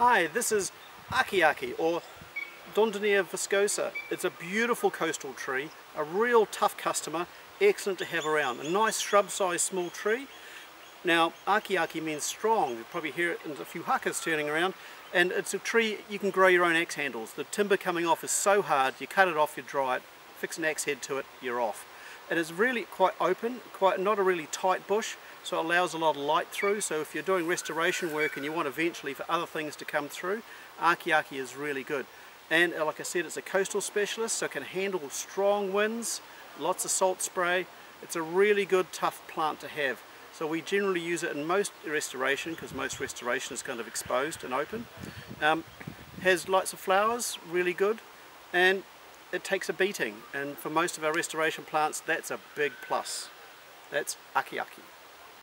Hi, this is Akeake or Dodonaea viscosa. It's a beautiful coastal tree, a real tough customer, excellent to have around. A nice shrub-sized small tree. Now, Akeake means strong. You probably hear it in a few hakas turning around. And it's a tree you can grow your own axe handles. The timber coming off is so hard, you cut it off, you dry it, fix an axe head to it, you're off. And It is really quite open, quite not a really tight bush, so it allows a lot of light through. So if you're doing restoration work and you want eventually for other things to come through, Akeake is really good. And uh, like I said, it's a coastal specialist, so it can handle strong winds, lots of salt spray. It's a really good, tough plant to have. So we generally use it in most restoration, because most restoration is kind of exposed and open. Um, has lots of flowers, really good. And it takes a beating and for most of our restoration plants that's a big plus. That's Akeake.